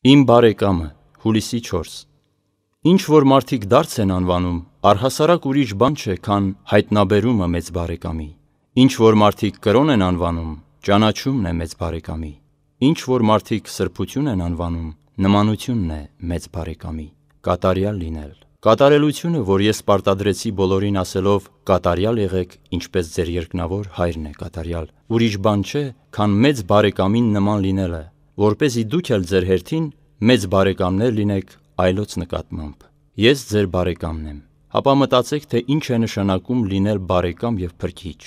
Իմ բարեկամը Հուլիսի 4 Ինչ որ մարդիկ դարձ են անվանում, առհասարակ ուրիշ բան չէ, քան հայտնաբերումը մեծ բարեկամի: Ինչ որ մարդիկ կրոն են անվանում, ճանաչումն է մեծ բարեկամի: Ինչ որ մարդիկ սրբություն են անվանում, նմանությունն է մեծ բարեկամի: Կատարյալ լինել Կատարելությունը, որ ես պարտադրեցի բոլորին, ասելով. «Կատարյալ եղեք, ինչպես ձեր երկնավոր Հայրն է կատարյալ», ուրիշ բան չէ, քան մեծ բարեկամին նման լինելը, որպեսզի դուք էլ ձեր հերթին մեծ բարեկամներ լինեք այլոց նկատմամբ: Ես ձեր բարեկամն եմ: Ապա մտածեք, թե ինչ է նշանակում լինել բարեկամ և փրկիչ: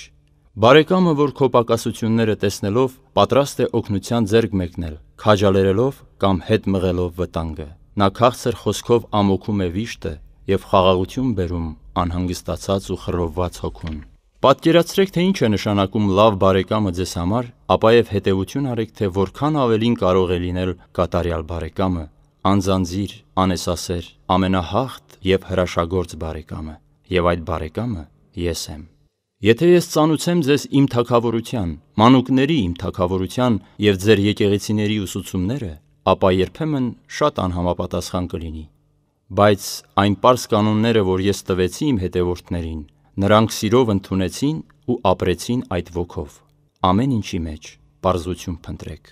Բարեկամը, որ քո պակասությունները տեսնելով, պատրաստ է օգնության ձեռք մեկնել, քաջալերելով կամ հետ մղելով վտանգը: Նա քաղցր խոսքով ամոքում է վիշտը և խաղաղություն բերում անհանգստացած ու խռովված հոգուն: Պատկերացրեք, թե ինչ է նշանակում լավ բարեկամը ձեզ համար, ապա և հետևություն արեք, թե որքան ավելին կարող է լինել կատարյալ բարեկամը, անձանձիր, անեսասեր, ամենահաղթ և հրաշագործ բարեկամը: Եվ այդ բարեկամը ես եմ: Եթե ես ծանուցեմ ձեզ իմ թագավորության, մանուկների իմ թագավորության և ձեր եկեղեցիների ուսուցումները, ապա երբեմն շատ անհամապատասխան կլինի: Բայց այն պարզ կանոնները, որ ես տվեցի իմ հետևորդներին, նրանք սիրով ընդունեցին ու ապրեցին այդ ոգով: Ամեն ինչի մեջ պարզություն փնտրեք: